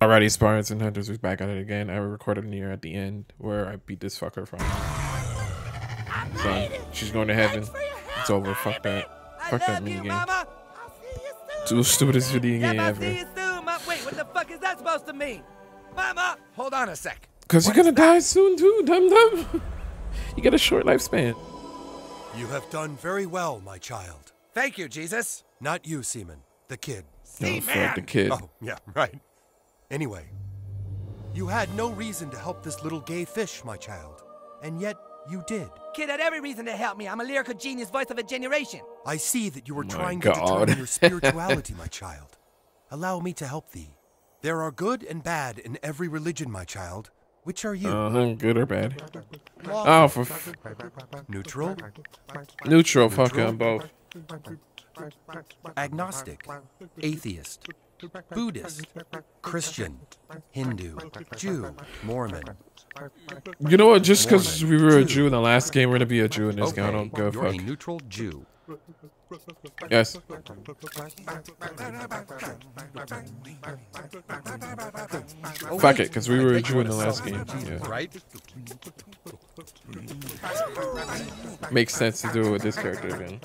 Alrighty, Spartans and Hunters, we're back at it again. I recorded near at the end where I beat this fucker from. So, she's going to heaven. It's over. Fuck that. Fuck that mini game. It's the stupidest video game ever. Wait, what the fuck is that supposed to mean? Mama, hold on a sec. Cause you're gonna die soon too, dum dum. you got a short lifespan. You have done very well, my child. Thank you, Jesus. Not you, Seaman. The kid. No, fuck the kid. Oh, yeah, right. Anyway, you had no reason to help this little gay fish, my child. And yet, you did. Kid had every reason to help me. I'm a lyrical genius voice of a generation. I see that you were My trying God. to determine your spirituality, my child. Allow me to help thee. There are good and bad in every religion, my child. Which are you? Uh huh. Good or bad? Oh, for f- Neutral? neutral. Fuck them both. Agnostic? Atheist? Buddhist? Christian? Hindu? Jew? Mormon? You know what? Just because we were a Jew in the last game, we're gonna be a Jew in this game. I don't go fuck. you're a neutral Jew. Yes. Oh, Fuck it, 'cause we were a Jew in the last game, yeah. Right? Makes sense to do it with this character again.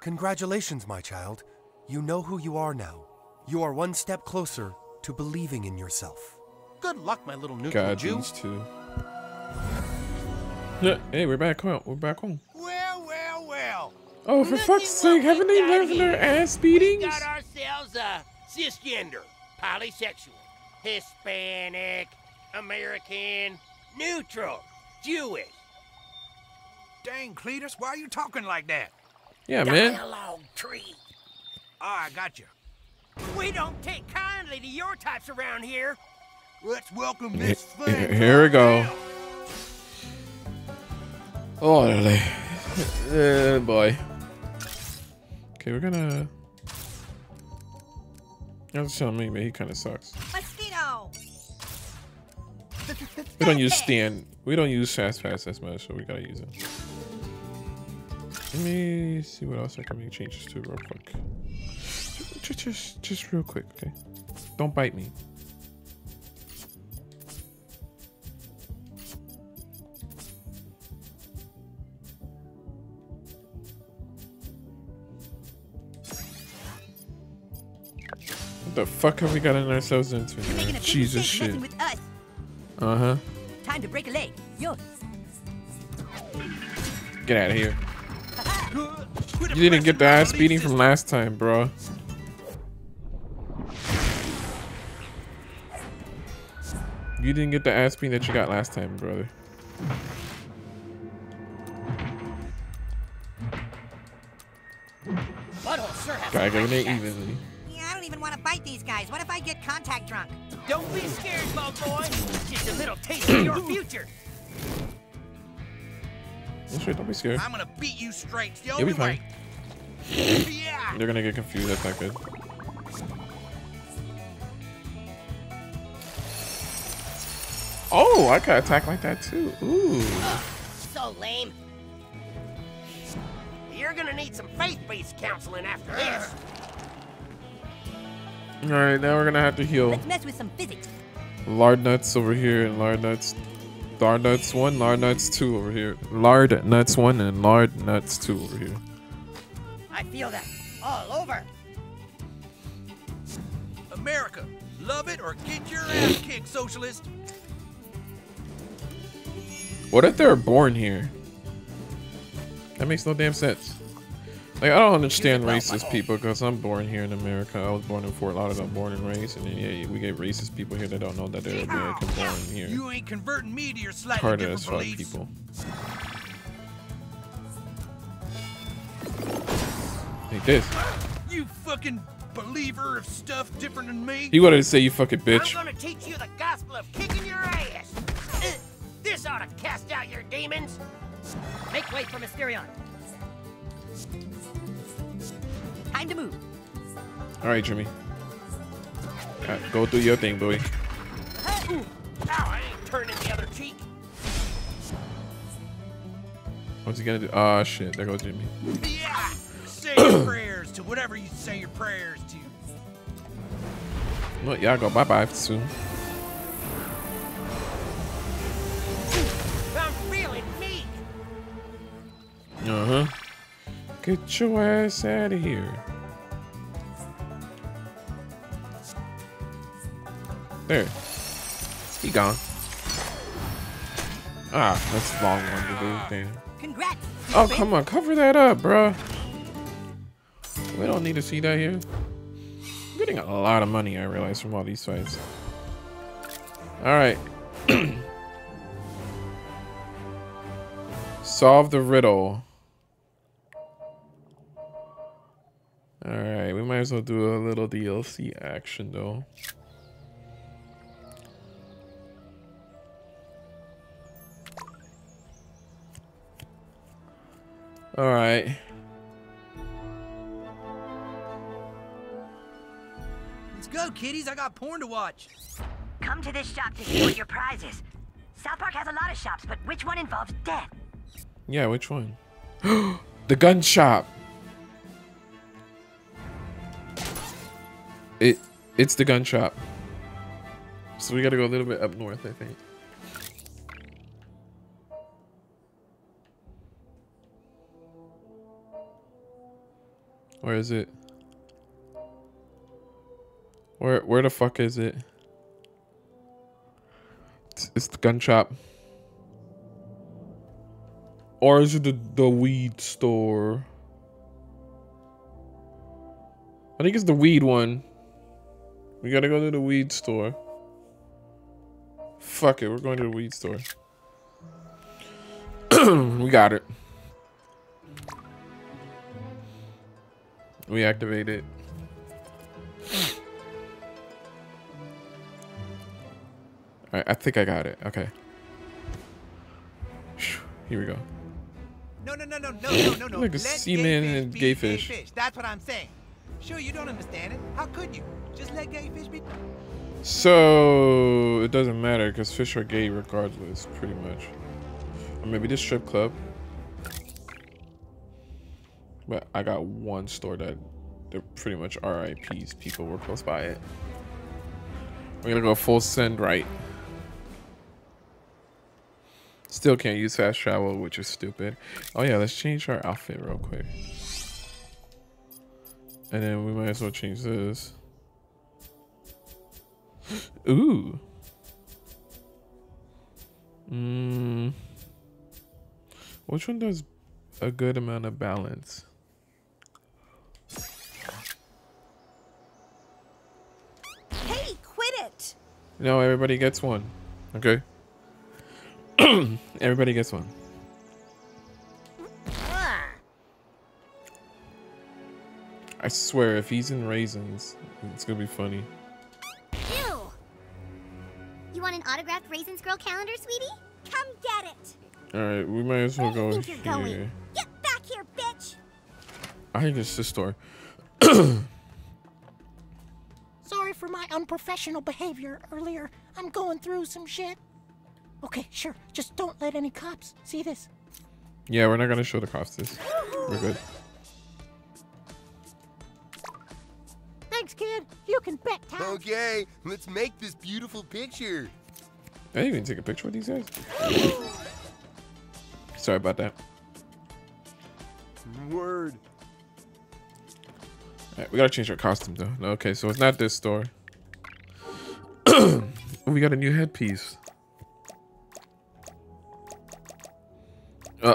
Congratulations, my child. You know who you are now. You are one step closer to believing in yourself. Good luck, my little neutral God, Jew. these two. Yeah, hey, we're back home. We're back home. Well, well, well. Oh, for Look fuck's sake, what haven't they got learned from their ass beatings? We beatings? got ourselves a cisgender, polysexual, Hispanic, American, neutral, Jewish. Dang, Cletus, why are you talking like that? Yeah, man. Dialogue tree. Oh, I got you. We don't take kindly to your types around here. Let's welcome this thing. Here we go. Orderly. Oh uh, boy. Okay, we're gonna. That's telling me, man, he kind of sucks. Mosquito! We don't use stand. We don't use fast pass as much, so we gotta use it. Let me see what else I can make changes to real quick. Just, just, just real quick, okay? Don't bite me. What the fuck have we gotten ourselves into? You're making a Jesus shit. with us. Uh huh. Time to break a leg. Yours. Get out of here. You didn't get the ass beating from last time, bro. You didn't get the ass beating that you got last time, brother. Butthole sure Gotta go in there evenly. Yeah, I don't even want to bite these guys. What if I get contact drunk? Don't be scared, my boy. Just a little taste of your future. Oh, shit, don't be scared. I'm gonna beat you straight. It's the You'll be fine. Way. yeah. They're gonna get confused. That's not good. Oh, I can attack like that too. Ooh. So lame. You're gonna need some faith-based counseling after this. All right, now we're gonna have to heal. Let's mess with some physics. Lard nuts over here and lard nuts. Lard nuts one, lard nuts two over here. Lard nuts one and lard nuts two over here. I feel that all over. America, love it or get your ass kicked, socialist. What if they're born here? That makes no damn sense. Like I don't understand racist people because I'm born here in America. I was born in Fort Lauderdale, born and raised, and then yeah, we get racist people here that don't know that they're American born here. You ain't converting me to your slightly Harder different as fuck beliefs. people. Like this. You fucking believer of stuff different than me. He wanted to say you fucking bitch. I'm gonna teach you the gospel of kicking your ass. This ought to cast out your demons. Make way for Mysterion. Time to move. All right, Jimmy. Right, go do your thing, boy. Ow, I ain't turning the other cheek. What's he gonna do? Ah, shit. There goes Jimmy. Yeah. Say your prayers to whatever you say your prayers to. Well, y'all go bye bye soon. Uh huh. Get your ass out of here. There. He gone. Ah, that's a long one to do. Damn. Congrats. Oh, come on. Cover that up, bruh. We don't need to see that here. I'm getting a lot of money, I realize, from all these fights. Alright. Solve the riddle. As well do a little DLC action, though. Alright. Let's go, kiddies. I got porn to watch. Come to this shop to see what your prize is. South Park has a lot of shops, but which one involves death? Yeah, which one? the gun shop. It it's the gun shop. So we gotta go a little bit up north, I think. Where is it? Where where the fuck is it? It's, the gun shop. Or is it the, the weed store? I think it's the weed one. We gotta go to the weed store. Fuck it, we're going to the weed store. we got it. We activate it. Alright, I think I got it. Okay. Here we go. No, no, no, no, no, no, no, no. Like a Let seaman gay and fish gay fish. That's what I'm saying. Sure, you don't understand it. How could you? So it doesn't matter because fish are gay regardless, pretty much. Or maybe this strip club. But I got one store that they're pretty much RIPs. People were close by it. We're gonna go full send right. Still can't use fast travel, which is stupid. Oh yeah, let's change our outfit real quick. And then we might as well change this. Ooh. Mm. Which one does a good amount of balance? Hey, quit it! No, everybody gets one. Okay. everybody gets one. I swear, if he's in raisins, it's gonna be funny. Autographed calendar, sweetie? Come get it! All right, we might as well Where go you going? here. Get back here, bitch! I think it's this store. Sorry for my unprofessional behavior earlier. I'm going through some shit. Okay, sure. Just don't let any cops see this. Yeah, we're not gonna show the cops this. We're good. Thanks, kid. You can bet town. Okay, let's make this beautiful picture. I didn't even take a picture with these guys. Sorry about that. Word. Alright, we gotta change our costume though. Okay, so it's not this store. we got a new headpiece. Uh.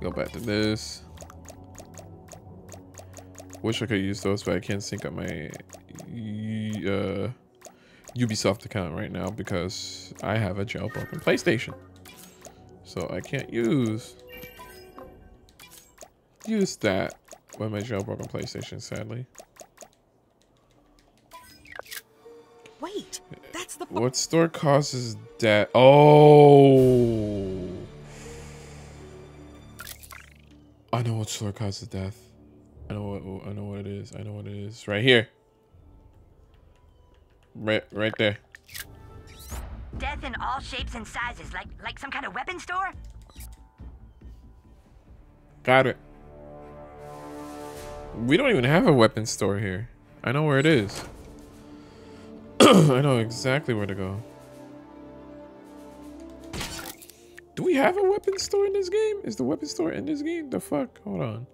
Go back to this. Wish I could use those, but I can't sync up my uh, Ubisoft account right now because I have a jailbroken PlayStation. So I can't use use that with my jailbroken PlayStation, sadly. Wait, that's the. What store causes that? Oh. I know what store causes death. I know what I know what it is. I know what it is. Right here. Right right there. Death in all shapes and sizes, like like some kind of weapon store? Got it. We don't even have a weapon store here. I know where it is. I know exactly where to go. Do we have a weapon store in this game? Is the weapon store in this game? The fuck? Hold on.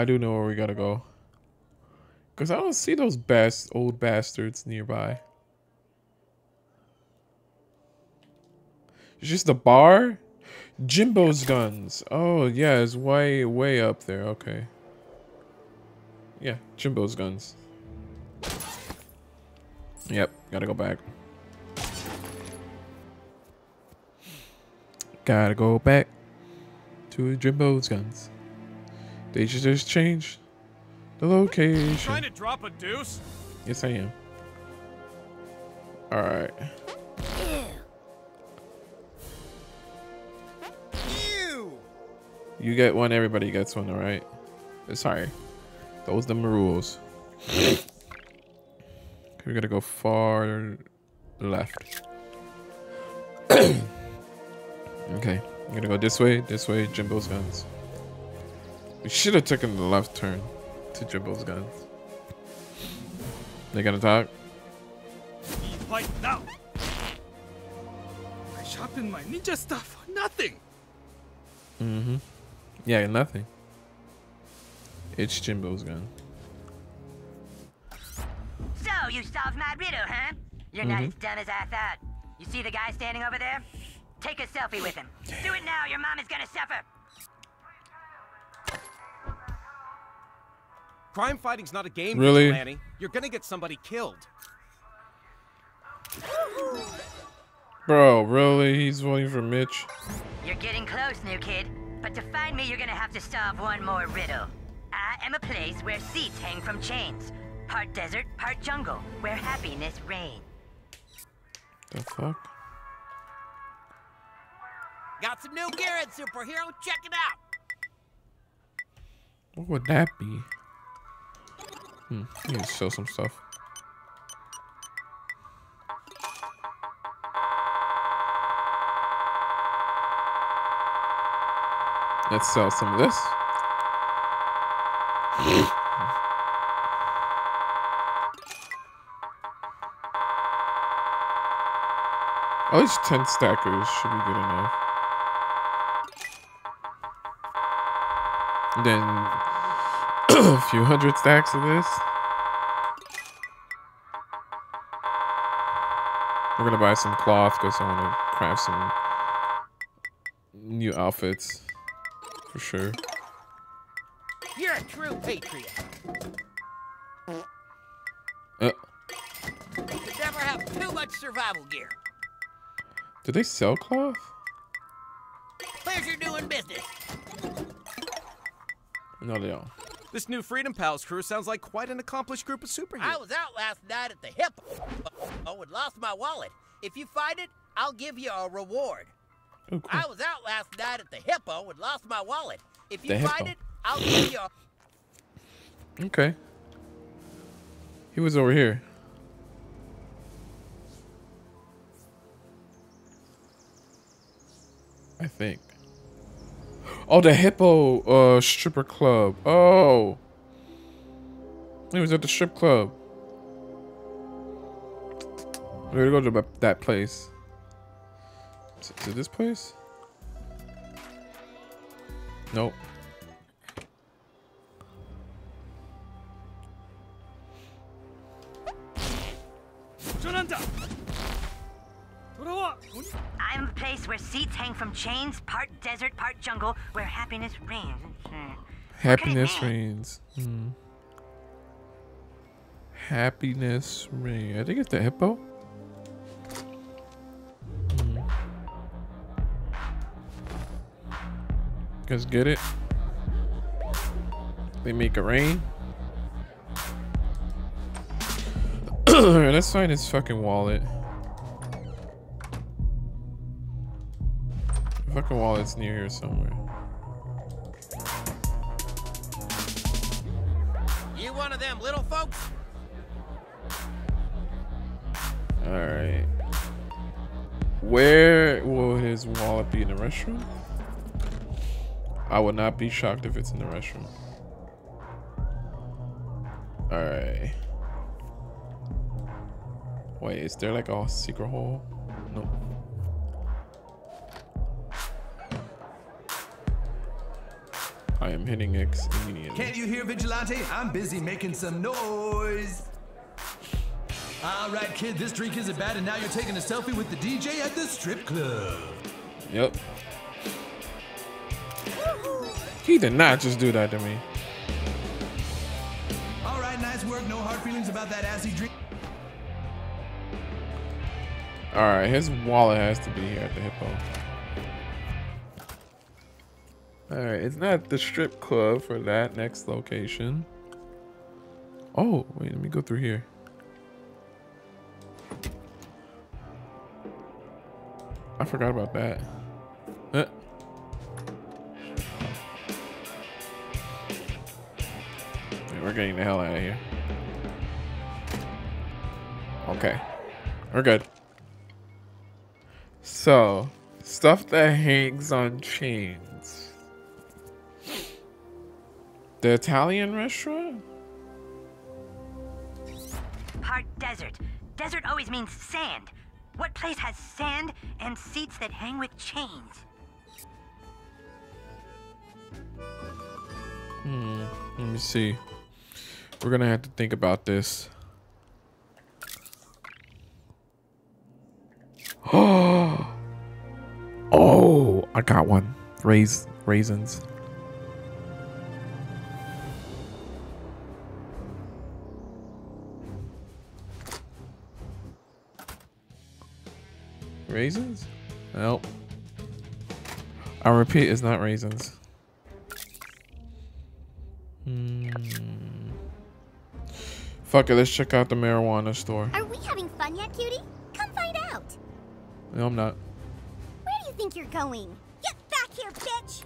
I do know where we gotta go. Because I don't see those best old bastards nearby. It's just the bar? Jimbo's guns. Oh, yeah, it's way, way up there. Okay. Yeah, Jimbo's guns. Yep, gotta go back. Gotta go back to Jimbo's guns. They just changed the location. Trying to drop a deuce? Yes, I am. All right. Ew! You get one, everybody gets one, all right? Uh, sorry. Those the rules. We gotta go far left. okay. I'm gonna go this way, this way, Jimbo's guns. We should have taken the left turn to Jimbo's guns. They gonna talk? Fight now! I sharpened my ninja stuff. for Nothing! Mm-hmm. Yeah, nothing. It's Jimbo's gun. So, you solved my riddle, huh? You're not as dumb as I thought. You see the guy standing over there? Take a selfie with him. Do it now, your mom is gonna suffer. Crime fighting's not a game, Really? Vigilante. You're gonna get somebody killed. Bro, really? He's voting for Mitch? You're getting close, new kid. But to find me, you're gonna have to solve one more riddle. I am a place where seats hang from chains. Part desert, part jungle, where happiness reigns. The fuck? Got some new gear in, superhero. Check it out. What would that be? Hmm, to show some stuff. Let's sell some of this. At least 10 stackers should be good enough. And then a few hundred stacks of this. We're gonna buy some cloth because I want to craft some new outfits for sure. You're a true patriot. Uh, You could never have too much survival gear. do they sell cloth? Pleasure doing business. No, they don't. This new Freedom Pals crew sounds like quite an accomplished group of superheroes. I was out last night at the hippo. Oh, and lost my wallet. If you find it, I'll give you a reward. Oh, cool. I was out last night at the hippo and lost my wallet. If you The find hippo. it, I'll give you a... Okay. He was over here. I think. Oh, the hippo uh stripper club. Oh. He was at the strip club. We're gonna go to that- place. Is it this place? Nope. A place where seats hang from chains, part desert, part jungle, where happiness reigns. Happiness reigns. Hmm. Happiness reigns. I think it's the hippo. Hmm. Guys, get it? They make it rain. Let's find his fucking wallet. Fucking wallet's near here somewhere. You one of them little folks? Alright. Where will his wallet be in the restroom? I would not be shocked if it's in the restroom. Alright. Wait, is there like a secret hole? Nope. I am hitting X immediately. Can't you hear Vigilante? I'm busy making some noise. All right, kid, this drink isn't bad, and now you're taking a selfie with the DJ at the strip club. Yep. He did not just do that to me. All right, nice work. No hard feelings about that assy drink. Alright, his wallet has to be here at the hippo. Alright, it's not the strip club for that next location. Oh, wait, let me go through here. I forgot about that. Wait, we're getting the hell out of here. Okay. We're good. So, stuff that hangs on chains. The Italian restaurant? Part desert. Desert always means sand. What place has sand and seats that hang with chains? Hmm. Let me see. We're gonna have to think about this. oh, I got one. Rais raisins. Raisins? Nope. I repeat, it's not raisins. Hmm. Fuck it, let's check out the marijuana store. Are we having fun yet, cutie? Come find out. No, I'm not. Where do you think you're going? Get back here, bitch!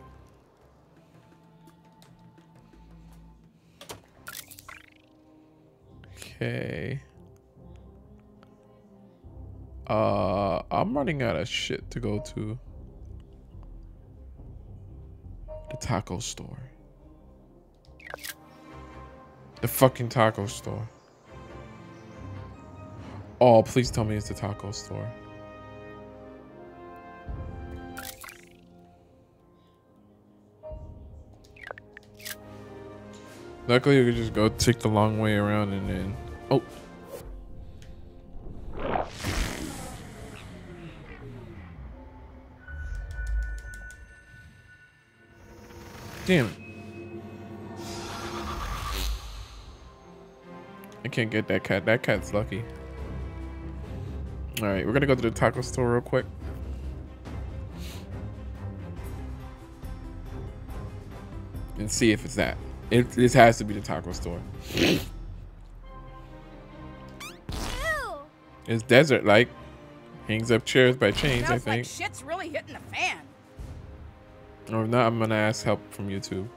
Okay. Uh, I'm running out of shit to go to. The taco store. The fucking taco store. Oh, please tell me it's the taco store. Luckily, you could just go take the long way around and then. Oh. Damn it. I can't get that cat. That cat's lucky. Alright, we're gonna go to the taco store real quick. And see if it's that. It, this has to be the taco store. It's desert like. Hangs up chairs by chains, I Smells like think. shit's really hitting the fan. Or if not, I'm gonna ask help from YouTube.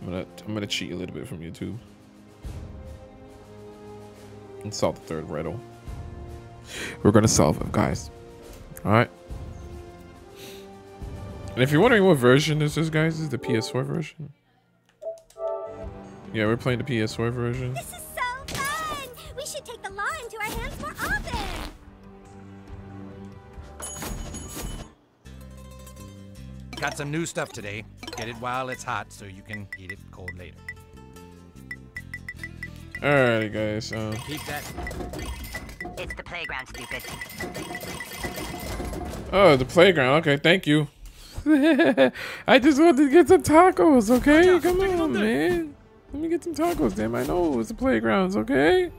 I'm gonna I'm gonna cheat a little bit from YouTube. And solve the third riddle. We're gonna solve it, guys. Alright. And if you're wondering what version this is, guys, this is the PS4 version. Yeah, we're playing the PS4 version. Got some new stuff today. Get it while it's hot so you can eat it cold later. Alrighty, guys. Um, Keep that. It's the playground, stupid. oh, the playground. Okay, thank you. I just wanted to get some tacos, okay? Come on, man. Let me get some tacos, damn. I know it's the playgrounds, okay?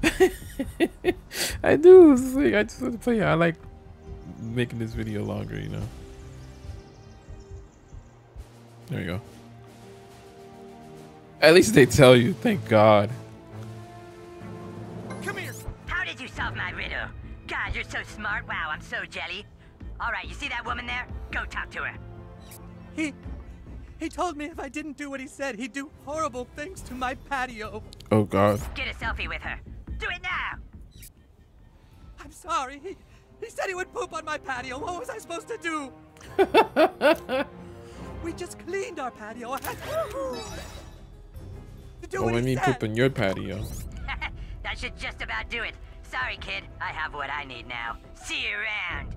I do. Like, I just want to play. I like making this video longer, you know. There you go. At least they tell you. Thank God. Come here. How did you solve my riddle? God, you're so smart. Wow, I'm so jelly. All right, you see that woman there? Go talk to her. He. He told me if I didn't do what he said, he'd do horrible things to my patio. Oh God. Get a selfie with her. Do it now. I'm sorry. He, he said he would poop on my patio. What was I supposed to do? We just cleaned our patio. I do Oh, what let me poop in your patio. that should just about do it. Sorry, kid. I have what I need now. See you around.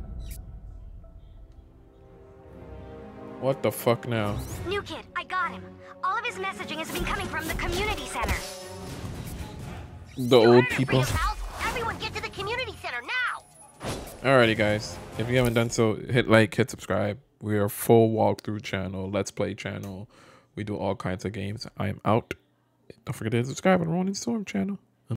What the fuck now? New kid, I got him. All of his messaging has been coming from the community center. The old people. Everyone get to the community center now! Alrighty, guys. If you haven't done so, hit like, hit subscribe. We are full walkthrough channel, let's play channel. We do all kinds of games. I am out. Don't forget to subscribe on Ronin Storm channel.